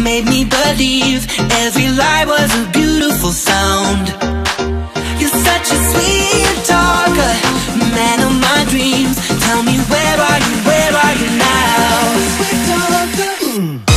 made me believe every lie was a beautiful sound. You're such a sweet talker, uh, man of my dreams. Tell me where are you, where are you now? Sweet talker.